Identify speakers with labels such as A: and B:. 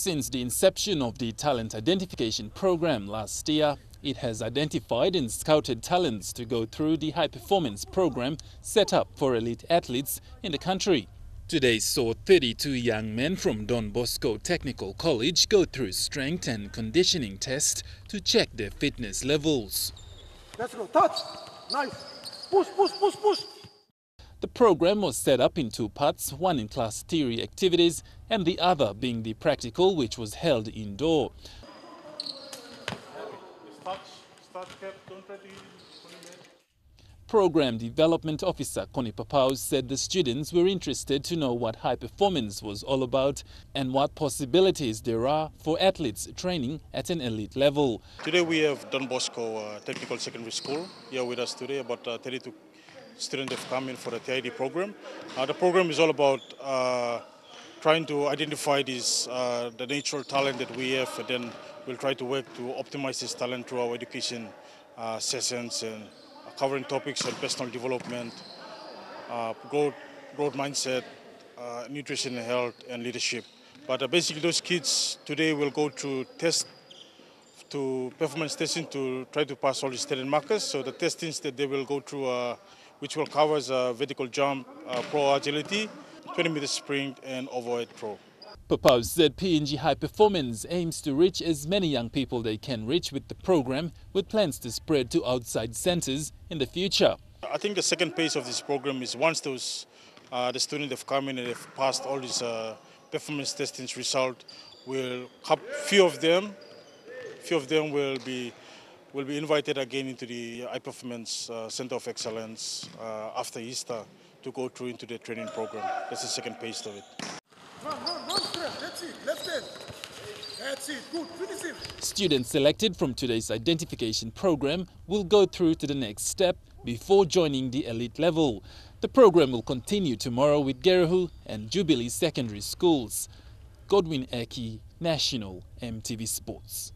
A: Since the inception of the talent identification program last year, it has identified and scouted talents to go through the high performance program set up for elite athletes in the country. Today saw 32 young men from Don Bosco Technical College go through strength and conditioning tests to check their fitness levels.
B: Let's go. Touch. Nice. Push, push, push, push.
A: The program was set up in two parts, one in class theory activities and the other being the practical which was held indoor. Program Development Officer Connie Papaus said the students were interested to know what high performance was all about and what possibilities there are for athletes training at an elite level.
C: Today we have Don Bosco uh, Technical Secondary School here with us today, about uh, 32 students have come in for the TID program. Uh, the program is all about uh, trying to identify this, uh, the natural talent that we have, and then we'll try to work to optimize this talent through our education uh, sessions and covering topics on personal development, uh, growth, growth mindset, uh, nutrition and health, and leadership. But basically, those kids today will go through test to performance testing to try to pass all the student markers. So the testings that they will go through which will cover uh, vertical jump, uh, pro agility, 20 meter sprint, and overhead pro.
A: Papaus said PNG High Performance aims to reach as many young people they can reach with the program, with plans to spread to outside centers in the future.
C: I think the second phase of this program is once those uh, the students have come in and have passed all these uh, performance testing result, will have few of them, few of them will be will be invited again into the High Performance uh, Center of Excellence uh, after Easter to go through into the training program. That's the second phase of it.
B: Run, run, run, That's it. Left hand. That's it. Good. Finish him.
A: Students selected from today's identification program will go through to the next step before joining the elite level. The program will continue tomorrow with Gerahu and Jubilee Secondary Schools. Godwin Eki, National EMTV Sports.